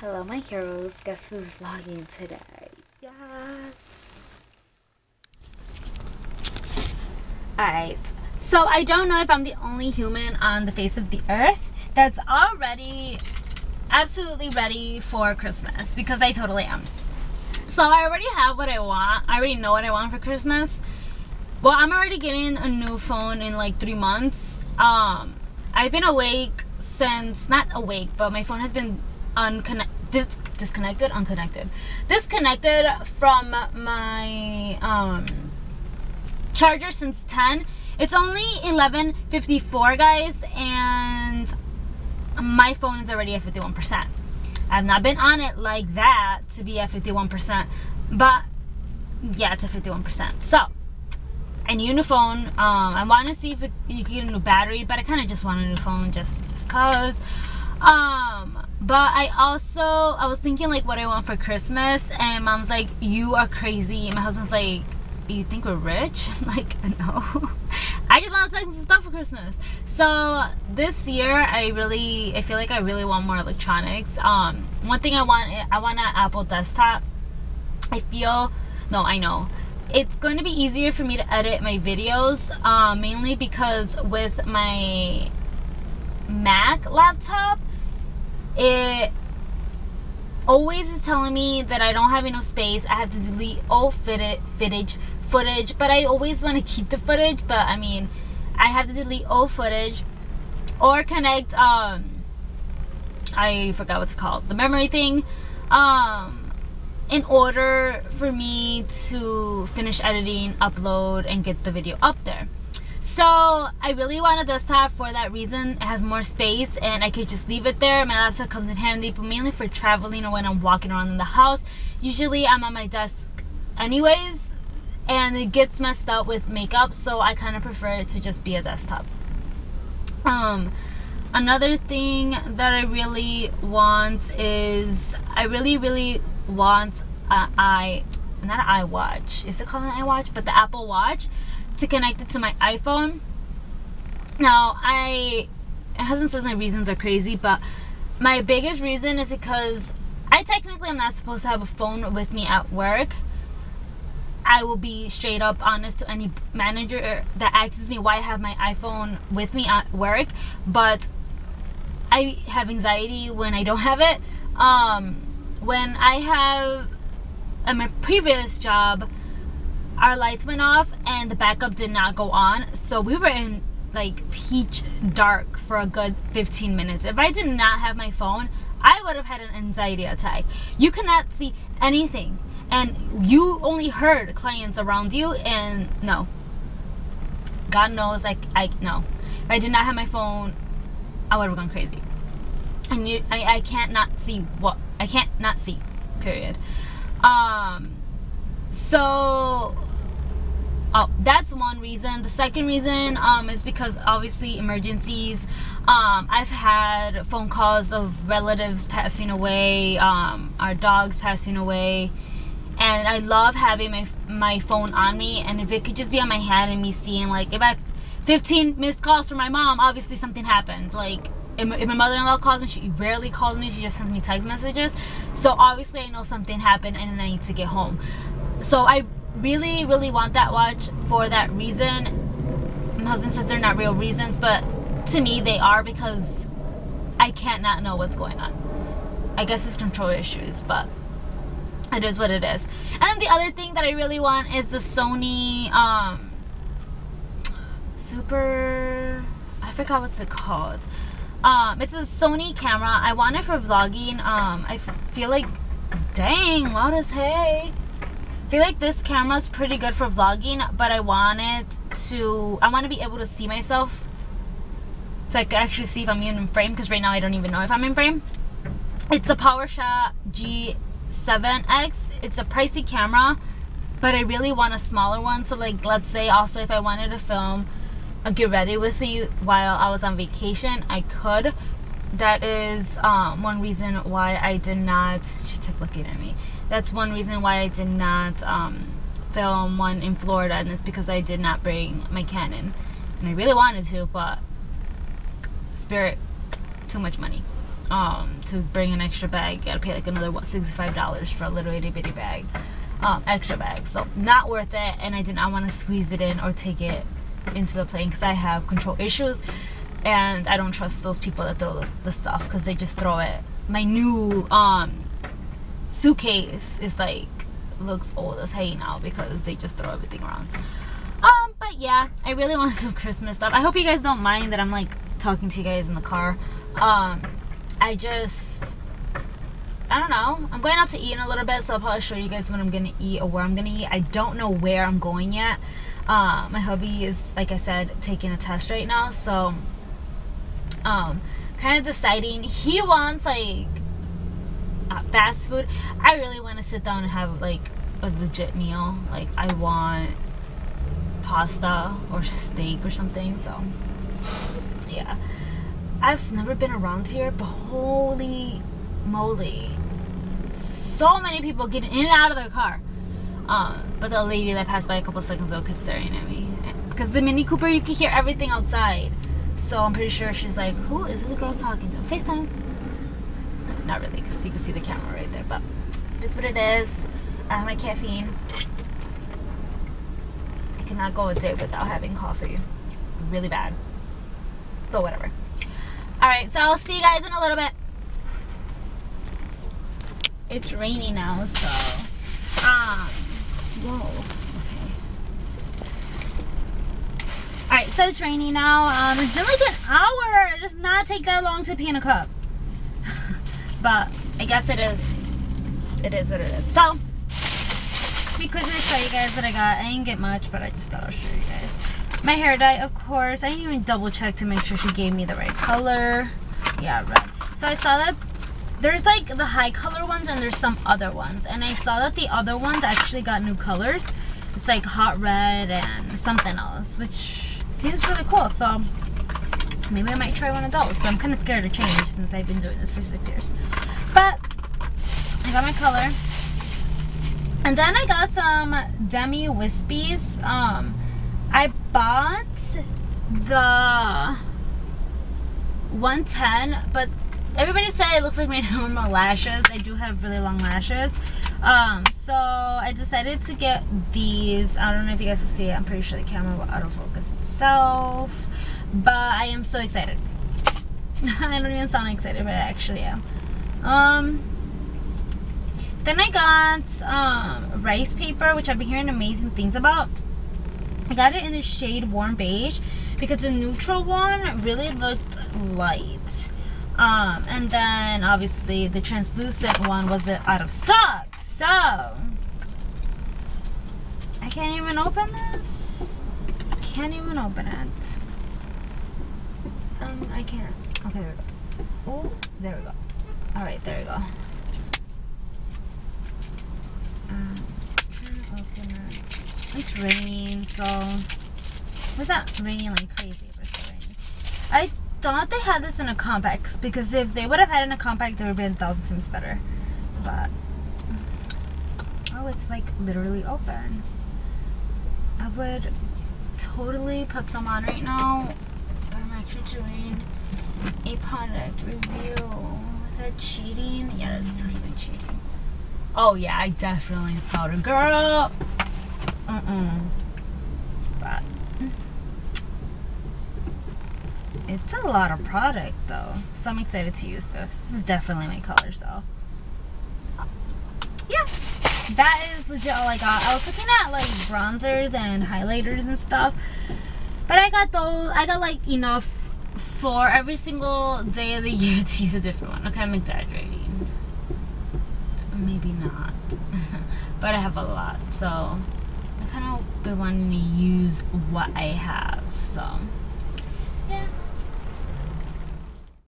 Hello, my heroes. Guess who's vlogging today? Yes. Alright, so I don't know if I'm the only human on the face of the earth that's already absolutely ready for Christmas because I totally am. So I already have what I want. I already know what I want for Christmas. Well, I'm already getting a new phone in like three months. Um, I've been awake since, not awake, but my phone has been unconnected dis- disconnected unconnected disconnected from my um charger since 10 it's only 11.54 guys and my phone is already at 51% i've not been on it like that to be at 51% but yeah it's at 51% so I need a new phone. Um, I want to see if it, you can get a new battery, but I kind of just want a new phone just just cause. Um, but I also I was thinking like what I want for Christmas, and mom's like, "You are crazy." My husband's like, "You think we're rich?" I'm like, no. I just want to spend some stuff for Christmas. So this year, I really I feel like I really want more electronics. Um, one thing I want I want an Apple desktop. I feel no, I know it's going to be easier for me to edit my videos um, mainly because with my Mac laptop it always is telling me that I don't have enough space I have to delete all footage footage but I always want to keep the footage but I mean I have to delete all footage or connect um I forgot what's called the memory thing um in order for me to finish editing, upload, and get the video up there. So I really want a desktop for that reason. It has more space and I could just leave it there. My laptop comes in handy, but mainly for traveling or when I'm walking around in the house. Usually I'm on my desk anyways and it gets messed up with makeup so I kind of prefer it to just be a desktop. Um, another thing that I really want is I really really want an i not an iWatch. Is it called an iWatch? But the Apple Watch to connect it to my iPhone. Now, I my husband says my reasons are crazy, but my biggest reason is because I technically am not supposed to have a phone with me at work. I will be straight up honest to any manager that asks me why I have my iPhone with me at work, but I have anxiety when I don't have it. Um, when I have at my previous job, our lights went off and the backup did not go on. So we were in like peach dark for a good 15 minutes. If I did not have my phone, I would have had an anxiety attack. You cannot see anything and you only heard clients around you and no. God knows I I no. If I did not have my phone, I would have gone crazy. And you I, I can't not see what I can't not see. Period. Um, so oh, that's one reason. The second reason um, is because obviously emergencies. Um, I've had phone calls of relatives passing away, um, our dogs passing away, and I love having my my phone on me. And if it could just be on my hand and me seeing like if I have 15 missed calls from my mom, obviously something happened. Like if my mother-in-law calls me she rarely calls me she just sends me text messages so obviously i know something happened and i need to get home so i really really want that watch for that reason my husband says they're not real reasons but to me they are because i can't not know what's going on i guess it's control issues but it is what it is and the other thing that i really want is the sony um super i forgot what's it called um, it's a Sony camera. I want it for vlogging. Um, I feel like, dang, loud as hey. I feel like this camera is pretty good for vlogging, but I want it to, I want to be able to see myself so I can actually see if I'm in frame because right now I don't even know if I'm in frame. It's a PowerShot G7X. It's a pricey camera, but I really want a smaller one. So like, let's say also if I wanted to film a get ready with me while I was on vacation, I could. That is um, one reason why I did not. She kept looking at me. That's one reason why I did not um, film one in Florida, and it's because I did not bring my Canon, and I really wanted to, but Spirit, too much money. um, to bring an extra bag. You gotta pay like another what sixty five dollars for a little itty bitty bag, um, extra bag. So not worth it. And I did not want to squeeze it in or take it into the plane because I have control issues, and I don't trust those people that throw the, stuff because they just throw it. My new um, suitcase is like looks old as hay now because they just throw everything around. Um, but yeah, I really want some Christmas stuff. I hope you guys don't mind that I'm like talking to you guys in the car. Um, I just, I don't know. I'm going out to eat in a little bit, so I'll probably show you guys what I'm gonna eat or where I'm gonna eat. I don't know where I'm going yet. Uh, my hubby is, like I said, taking a test right now, so um, kind of deciding. He wants like uh, fast food. I really want to sit down and have like a legit meal. Like I want pasta or steak or something. So yeah, I've never been around here, but holy moly, so many people getting in and out of their car. Um, but the lady that passed by a couple seconds ago kept staring at me because the Mini Cooper you can hear everything outside. So I'm pretty sure she's like, who is this girl talking to? FaceTime. Not really, because you can see the camera right there, but it is what it is. I have my caffeine. I cannot go a day without having coffee. Really bad. But whatever. Alright, so I'll see you guys in a little bit. It's rainy now, so um whoa. So it's rainy now. Um it's been like an hour. It does not take that long to paint a cup. but I guess it is it is what it is. So let me quickly show you guys what I got. I didn't get much, but I just thought I'll show you guys. My hair dye, of course. I didn't even double check to make sure she gave me the right color. Yeah, red. So I saw that there's like the high color ones and there's some other ones. And I saw that the other ones actually got new colors. It's like hot red and something else, which seems really cool. So maybe I might try one of those. But I'm kind of scared to change since I've been doing this for six years. But I got my color. And then I got some Demi Wispies. Um, I bought the 110, but everybody said it looks like my normal lashes. I do have really long lashes. Um, so I decided to get these. I don't know if you guys can see it. I'm pretty sure the camera will autofocus itself. But I am so excited. I don't even sound excited, but I actually am. Um, then I got um, rice paper, which I've been hearing amazing things about. I got it in the shade warm beige because the neutral one really looked light. Um, and then obviously the translucent one was out of stock. So I can't even open this. Can't even open it. Um, I can't. Okay. Oh, there we go. All right, there we go. Um, open it. It's raining, so was that raining like crazy? Raining. I thought they had this in a compact because if they would have had it in a compact, it would have been a thousand times better. But oh, it's like literally open. I would totally put some on right now. But I'm actually doing a product review. Is that cheating? Yeah, that's totally cheating. Oh yeah, I definitely powder girl. Mm-mm. But it's a lot of product though. So I'm excited to use this. This is definitely my color, so yeah. That is legit all I got. I was looking at like bronzers and highlighters and stuff. But I got those I got like enough for every single day of the year to use a different one. Okay, I'm exaggerating. Maybe not. but I have a lot, so I kind of been wanting to use what I have. So.